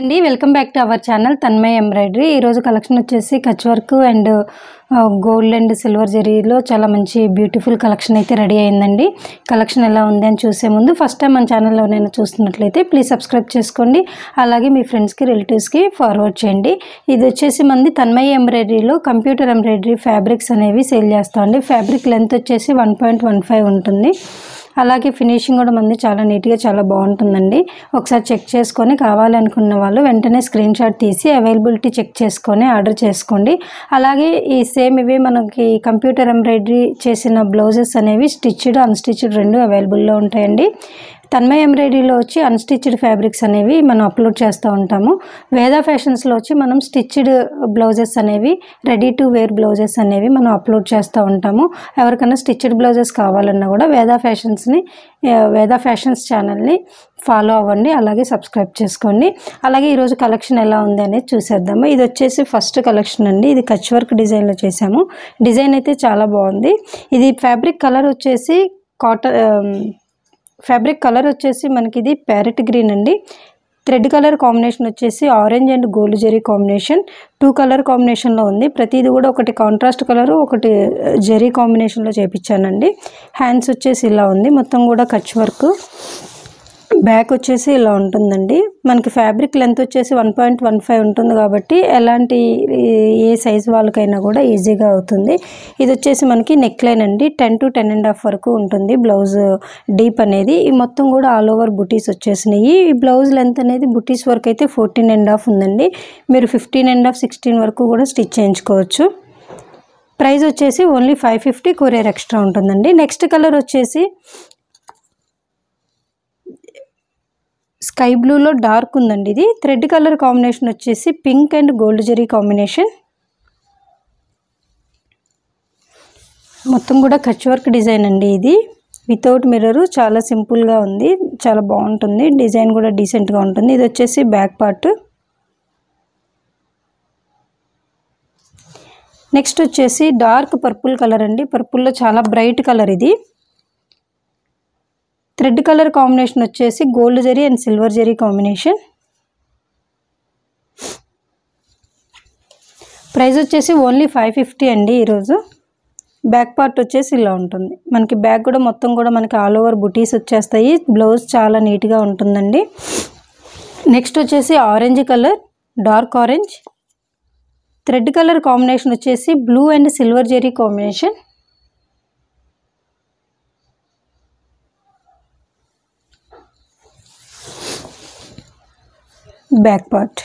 అండి welcome back to our channel Tanmay embroidery. ఈరోజు collection వచ్చేసి Kutch work and gold and silver జరీలో చాలా మంచి బ్యూటిఫుల్ కలెక్షన్ అయితే రెడీ అయిందండి. కలెక్షన్ ఎలా ఉంది అని చూసే ముందు ఫస్ట్ టైం మన ఛానల్లో నేను చూస్తున్నట్లయితే ప్లీజ్ సబ్స్క్రైబ్ చేసుకోండి. అలాగే మీ ఫ్రెండ్స్కి రిలేటివ్స్కి ఫార్వర్డ్ చేయండి. ఇది వచ్చేసి మంది తన్మయ్ ఎంబ్రాయిడరీలో కంప్యూటర్ ఎంబ్రాయిడరీ ఫ్యాబ్రిక్స్ అనేవి సేల్ చేస్తామండి. ఫ్యాబ్రిక్ లెంత్ వచ్చేసి వన్ పాయింట్ వన్ ఫైవ్ ఉంటుంది. అలాగే ఫినిషింగ్ కూడా మంది చాలా నీట్గా చాలా బాగుంటుందండి. ఒకసారి చెక్ చేసుకొని కావాలనుకున్న వాళ్ళు వెంటనే స్క్రీన్ షాట్ తీసి అవైలబిలిటీ చెక్ చేసుకొని ఆర్డర్ చేసుకోండి. అలాగే ఈ సేమ్ ఇవి మనకి కంప్యూటర్ ఎంబ్రాయిడరీ చేసిన బ్లౌజెస్ అనేవి స్టిచ్డ్ అన్స్టిచ్డ్ రెండు అవైలబుల్లో ఉంటాయండి. తన్మయ ఎంబ్రాయిడరీలో వచ్చి అన్స్టిచ్డ్ ఫ్యాబ్రిక్స్ అనేవి మనం అప్లోడ్ చేస్తూ ఉంటాము. వేదా ఫ్యాషన్స్లో వచ్చి మనం స్టిచ్డ్ బ్లౌజెస్ అనేవి రెడీ టు వేర్ బ్లౌజెస్ అనేవి మనం అప్లోడ్ చేస్తూ ఉంటాము. ఎవరికైనా స్టిచ్డ్ బ్లౌజెస్ కావాలన్నా కూడా వేదా ఫ్యాషన్స్ని వేద వేదా ఫ్యాషన్స్ ఛానల్ని ఫాలో అవ్వండి. అలాగే సబ్స్క్రైబ్ చేసుకోండి. అలాగే ఈరోజు కలెక్షన్ ఎలా ఉంది అనేది చూసేద్దాము. ఇది వచ్చేసి ఫస్ట్ కలెక్షన్ అండి. ఇది కచ్ వర్క్ డిజైన్లో చేసాము డిజైన్ అయితే చాలా బాగుంది. ఇది ఫ్యాబ్రిక్ కలర్ వచ్చేసి కాటన్ ఫ్యాబ్రిక్ కలర్ వచ్చేసి మనకి ఇది ప్యారెట్ గ్రీన్ అండి. థ్రెడ్ కలర్ కాంబినేషన్ వచ్చేసి orange and gold zari combination. Two colour కాంబినేషన్లో ఉంది. ప్రతిది కూడా ఒకటి కాంట్రాస్ట్ కలరు ఒకటి జెరీ కాంబినేషన్లో చేపించానండి హ్యాండ్స్ వచ్చేసి ఇలా ఉంది. మొత్తం కూడా కచ్ వర్క్. బ్యాక్ వచ్చేసి ఇలా ఉంటుందండి. మనకి ఫ్యాబ్రిక్ లెంత్ వచ్చేసి వన్ పాయింట్ వన్ ఫైవ్ ఉంటుంది కాబట్టి ఎలాంటి ఏ సైజ్ వాళ్ళకైనా కూడా ఈజీగా అవుతుంది. ఇది వచ్చేసి మనకి నెక్ లైన్ అండి. Ten to ten and half వరకు ఉంటుంది బ్లౌజ్ డీప్ అనేది. ఈ మొత్తం కూడా ఆల్ ఓవర్ బుటీస్ వచ్చేసినాయి. ఈ బ్లౌజ్ లెంత్ అనేది బుటీస్ వరకు అయితే ఫోర్టీన్ అండ్ హాఫ్ ఉందండి. మీరు ఫిఫ్టీన్ అండ్ హాఫ్ సిక్స్టీన్ వరకు కూడా స్టిచ్ చేయించుకోవచ్చు. ప్రైస్ వచ్చేసి only five fifty courier extra ఉంటుందండి. నెక్స్ట్ కలర్ వచ్చేసి స్కై బ్లూలో డార్క్ ఉందండి ఇది. థ్రెడ్ కలర్ కాంబినేషన్ వచ్చేసి pink and gold zari combination. మొత్తం కూడా కచ్ వర్క్ డిజైన్ అండి ఇది. వితౌట్ మిర్రర్ చాలా సింపుల్గా ఉంది. చాలా బాగుంటుంది. డిజైన్ కూడా డీసెంట్గా ఉంటుంది. ఇది వచ్చేసి బ్యాక్ పార్ట్. నెక్స్ట్ వచ్చేసి డార్క్ పర్పుల్ కలర్ అండి. పర్పుల్లో చాలా బ్రైట్ కలర్ ఇది. రెడ్ కలర్ కాంబినేషన్ వచ్చేసి gold zari and silver zari combination. Price వచ్చేసి ఓన్లీ ఫైవ్ ఫిఫ్టీ అండి ఈరోజు. బ్యాక్ పార్ట్ వచ్చేసి ఇలా ఉంటుంది. మనకి బ్యాక్ కూడా మొత్తం కూడా మనకి ఆల్ ఓవర్ బుటీస్ వచ్చేస్తాయి. బ్లౌజ్ చాలా నీట్గా ఉంటుందండి. నెక్స్ట్ వచ్చేసి orange colour dark orange. Thread colour combination వచ్చేసి blue and silver zari combination. Back part.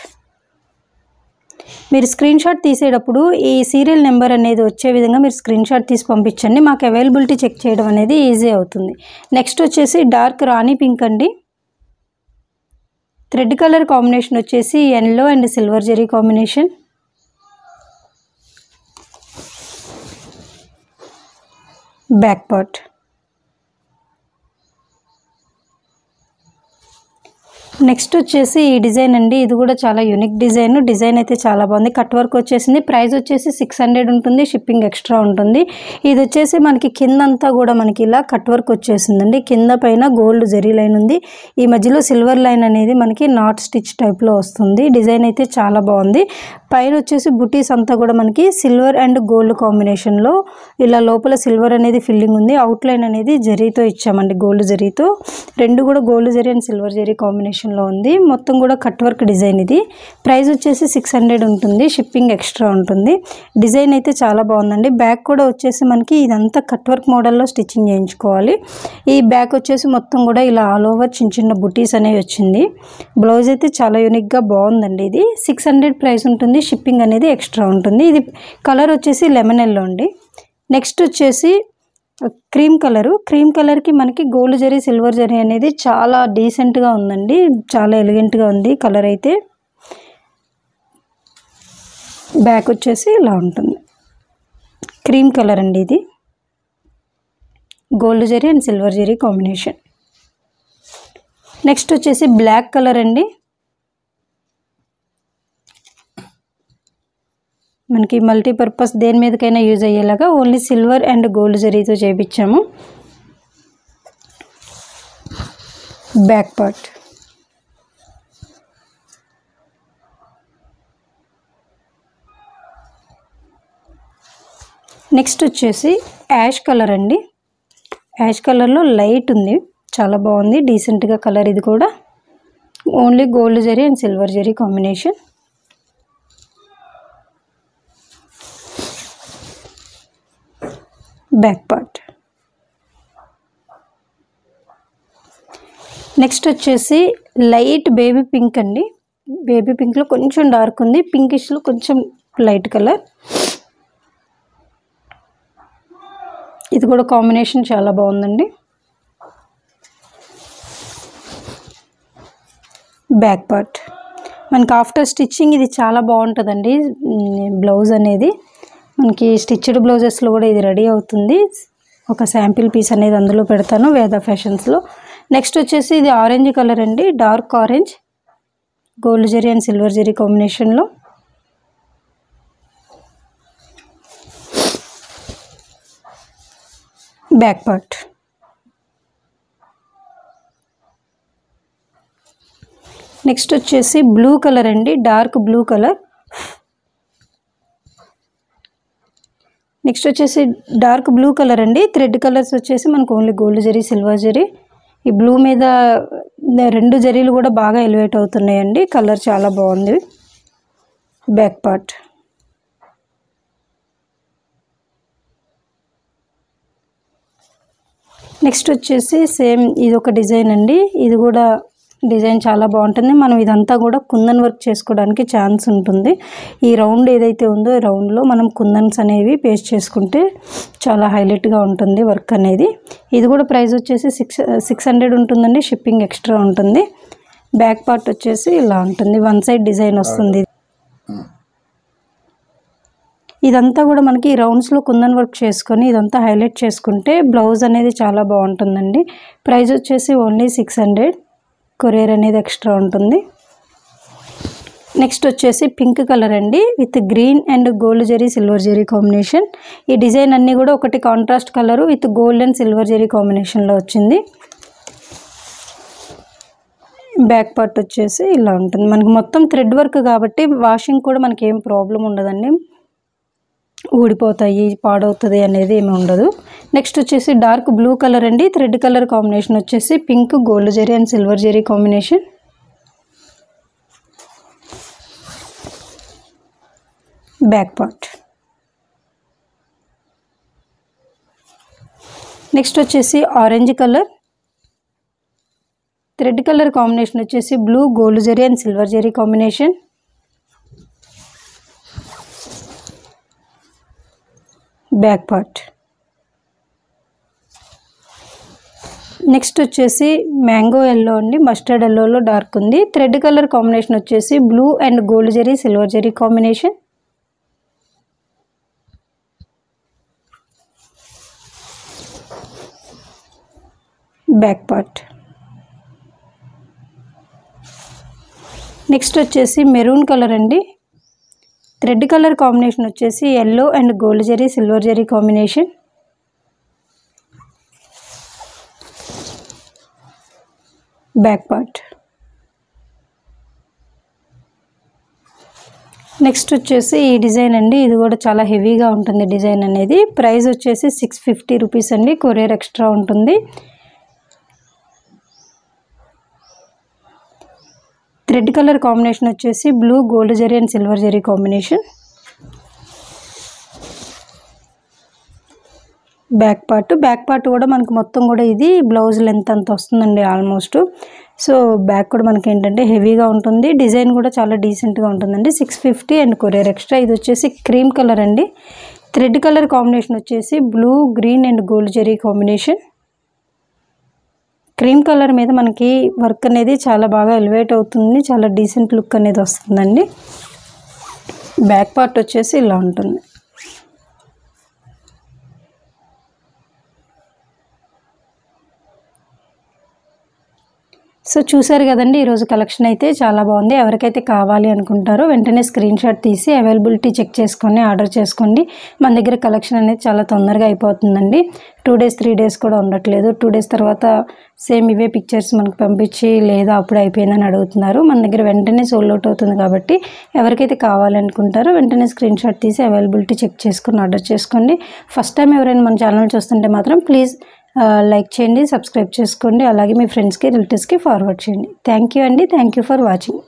మీరు స్క్రీన్ షాట్ తీసేటప్పుడు ఈ సీరియల్ నెంబర్ అనేది వచ్చే విధంగా మీరు స్క్రీన్ షాట్ తీసి పంపించండి. మాకు అవైలబిలిటీ చెక్ చేయడం అనేది ఈజీ అవుతుంది. నెక్స్ట్ వచ్చేసి డార్క్ రాణి పింక్ అండి. థ్రెడ్ కలర్ కాంబినేషన్ వచ్చేసి yellow and silver zari combination. Back part. Next వచ్చేసి ఈ డిజైన్ అండి. ఇది కూడా చాలా యూనిక్ డిజైన్. డిజైన్ అయితే చాలా బాగుంది. కట్ వర్క్ వచ్చేసింది. ప్రైస్ వచ్చేసి సిక్స్ హండ్రెడ్ ఉంటుంది. షిప్పింగ్ ఎక్స్ట్రా ఉంటుంది. ఇది వచ్చేసి మనకి కింద అంతా కూడా మనకి ఇలా కట్ వర్క్ వచ్చేసిందండి. కింద పైన గోల్డ్ జెరీ లైన్ ఉంది. ఈ మధ్యలో సిల్వర్ లైన్ అనేది మనకి నాట్ స్టిచ్ టైప్లో వస్తుంది. డిజైన్ అయితే చాలా బాగుంది. పైన వచ్చేసి బుటీస్ అంతా కూడా మనకి సిల్వర్ అండ్ గోల్డ్ కాంబినేషన్లో ఇలా లోపల సిల్వర్ అనేది ఫిల్లింగ్ ఉంది. అవుట్ లైన్ అనేది జరీతో ఇచ్చామండి గోల్డ్ జరీతో. రెండు కూడా gold zari and silver zari కాంబినేషన్లో ఉంది. మొత్తం కూడా కట్ వర్క్ డిజైన్ ఇది. ప్రైస్ వచ్చేసి సిక్స్ హండ్రెడ్ ఉంటుంది షిప్పింగ్ ఎక్స్ట్రా ఉంటుంది. డిజైన్ అయితే చాలా బాగుందండి. బ్యాక్ కూడా వచ్చేసి మనకి ఇదంతా కట్ వర్క్ మోడల్లో స్టిచ్చింగ్ చేయించుకోవాలి. ఈ బ్యాక్ వచ్చేసి మొత్తం కూడా ఇలా ఆల్ ఓవర్ చిన్న చిన్న బుటీస్ అనేవి వచ్చింది. బ్లౌజ్ అయితే చాలా యూనిక్గా బాగుందండి ఇది. సిక్స్ హండ్రెడ్ ప్రైస్ ఉంటుంది. షిప్పింగ్ అనేది ఎక్స్ట్రా ఉంటుంది. ఇది కలర్ వచ్చేసి లెమన్ ఎల్లో అండి. నెక్స్ట్ వచ్చేసి క్రీమ్ కలరు. క్రీమ్ కలర్కి మనకి గోల్డ్ జరీ సిల్వర్ జరీ అనేది చాలా డీసెంట్గా ఉందండి. చాలా ఎలిగెంట్గా ఉంది కలర్ అయితే. బ్యాక్ వచ్చేసి ఇలా ఉంటుంది. క్రీమ్ కలర్ అండి ఇది. Gold zari and silver zari combination. Next వచ్చేసి బ్లాక్ కలర్ అండి. మనకి మల్టీపర్పస్ దేని మీదకైనా యూజ్ అయ్యేలాగా ఓన్లీ సిల్వర్ అండ్ గోల్డ్ జరీతో చేయించాము బ్యాక్ పార్ట్ నెక్స్ట్ వచ్చేసి యాష్ కలర్ అండి. యాష్ కలర్లో లైట్ ఉంది. చాలా బాగుంది. డీసెంట్గా కలర్ ఇది కూడా. Only gold zari and silver zari combination back part. Next వచ్చేసి లైట్ బేబీ పింక్ అండి. బేబీ పింక్లో కొంచెం డార్క్ ఉంది. పింకిష్లో కొంచెం లైట్ కలర్. ఇది కూడా కాంబినేషన్ చాలా బాగుందండి. Back part. మనకి ఆఫ్టర్ స్టిచ్చింగ్ ఇది చాలా బాగుంటుందండి. బ్లౌజ్ అనేది. మనకి స్టిచ్డ్ బ్లౌజెస్లో కూడా ఇది రెడీ అవుతుంది. ఒక శాంపిల్ పీస్ అనేది అందులో పెడతాను వేద ఫ్యాషన్స్లో. నెక్స్ట్ వచ్చేసి ఇది ఆరెంజ్ కలర్ అండి dark orange gold zari and silver zari కాంబినేషన్లో. Back part. నెక్స్ట్ వచ్చేసి బ్లూ కలర్ అండి డార్క్ బ్లూ కలర్. నెక్స్ట్ వచ్చేసి డార్క్ బ్లూ కలర్ అండి. థ్రెడ్ కలర్స్ వచ్చేసి మనకు only gold zari silver zari. ఈ బ్లూ మీద రెండు జరీలు కూడా బాగా ఎలివేట్ అవుతున్నాయండి. కలర్ చాలా బాగుంది. Back part. నెక్స్ట్ వచ్చేసి సేమ్ ఇది ఒక డిజైన్ అండి. ఇది కూడా డిజైన్ చాలా బాగుంటుంది. మనం ఇదంతా కూడా కుందన్ వర్క్ చేసుకోవడానికి ఛాన్స్ ఉంటుంది. ఈ రౌండ్ ఏదైతే ఉందో ఈ రౌండ్లో మనం కుందన్స్ అనేవి పేస్ట్ చేసుకుంటే చాలా హైలైట్గా ఉంటుంది వర్క్ అనేది. ఇది కూడా ప్రైస్ వచ్చేసి సిక్స్ సిక్స్ హండ్రెడ్ ఉంటుందండి. షిప్పింగ్ ఎక్స్ట్రా ఉంటుంది. బ్యాక్ పార్ట్ వచ్చేసి ఇలా ఉంటుంది. వన్ సైడ్ డిజైన్ వస్తుంది. ఇదంతా కూడా మనకి రౌండ్స్లో కుందన్ వర్క్ చేసుకొని ఇదంతా హైలైట్ చేసుకుంటే బ్లౌజ్ అనేది చాలా బాగుంటుందండి. ప్రైస్ వచ్చేసి ఓన్లీ సిక్స్ హండ్రెడ్. కొరియర్ అనేది ఎక్స్ట్రా ఉంటుంది. నెక్స్ట్ వచ్చేసి పింక్ కలర్ అండి. With green and gold zari silver zari combination. ఈ డిజైన్ అన్నీ కూడా ఒకటి contrast colour with gold and silver zari కాంబినేషన్లో వచ్చింది. బ్యాక్ పార్ట్ వచ్చేసి ఇలా ఉంటుంది. మనకి మొత్తం థ్రెడ్ వర్క్ కాబట్టి వాషింగ్ కూడా మనకి ఏం ప్రాబ్లం ఉండదండి. ఊడిపోతాయి పాడవుతుంది అనేది ఏమి ఉండదు. నెక్స్ట్ వచ్చేసి డార్క్ బ్లూ కలర్ అండి. థ్రెడ్ కలర్ కాంబినేషన్ వచ్చేసి pink gold zari and silver zari combination back part next వచ్చేసి orange colour thread colour combination వచ్చేసి blue gold zari and silver zari combination back part. Next వచ్చేసి mango yellow అండి mustard ఎల్లోలో dark ఉంది. Thread colour combination వచ్చేసి blue and gold zari silver zari combination back part next వచ్చేసి maroon colour అండి thread colour combination వచ్చేసి yellow and gold zari silver zari combination. Back part. Next వచ్చేసి ఈ design అండి. ఇది కూడా చాలా హెవీగా ఉంటుంది డిజైన్ అనేది. ప్రైస్ వచ్చేసి సిక్స్ ఫిఫ్టీ రూపీస్ అండి. కొరియర్ ఎక్స్ట్రా ఉంటుంది. థ్రెడ్ కలర్ కాంబినేషన్ వచ్చేసి blue gold zari and silver zari combination. Back part back part కూడా మనకు మొత్తం కూడా ఇది బ్లౌజ్ లెంత్ అంత వస్తుందండి ఆల్మోస్ట్. సో బ్యాక్ కూడా మనకి ఏంటంటే హెవీగా ఉంటుంది. డిజైన్ కూడా చాలా డీసెంట్గా ఉంటుందండి. Six fifty and courier extra. ఇది వచ్చేసి క్రీమ్ కలర్ అండి. థ్రెడ్ కలర్ కాంబినేషన్ వచ్చేసి blue green and gold zari combination. Cream colour మీద మనకి వర్క్ అనేది చాలా బాగా ఎలివేట్ అవుతుంది. చాలా డీసెంట్ లుక్ అనేది వస్తుందండి. బ్యాక్ పార్ట్ వచ్చేసి ఇలా ఉంటుంది. సో చూసారు కదండి ఈరోజు కలెక్షన్ అయితే చాలా బాగుంది. ఎవరికైతే కావాలి అనుకుంటారో వెంటనే స్క్రీన్ షాట్ తీసి అవైలబిలిటీ చెక్ చేసుకొని ఆర్డర్ చేసుకోండి మన దగ్గర కలెక్షన్ అనేది చాలా తొందరగా అయిపోతుందండి. టూ డేస్ త్రీ డేస్ కూడా ఉండట్లేదు. టూ డేస్ తర్వాత సేమ్ ఇవే పిక్చర్స్ మనకు పంపించి లేదా అప్పుడు అయిపోయిందని అడుగుతున్నారు. మన దగ్గర వెంటనే సోల్డ్ అవుట్ అవుతుంది కాబట్టి ఎవరికైతే కావాలనుకుంటారో వెంటనే స్క్రీన్ షాట్ తీసి అవైలబిలిటీ చెక్ చేసుకొని ఆర్డర్ చేసుకోండి. ఫస్ట్ టైం ఎవరైనా మన ఛానల్ చూస్తుంటే మాత్రం ప్లీజ్ లైక్ చేయండి సబ్స్క్రైబ్ చేసుకోండి అలాగే మీ ఫ్రెండ్స్కి రిలేటివ్స్కి ఫార్వర్డ్ చేయండి. థ్యాంక్ యూ అండి. Thank you for watching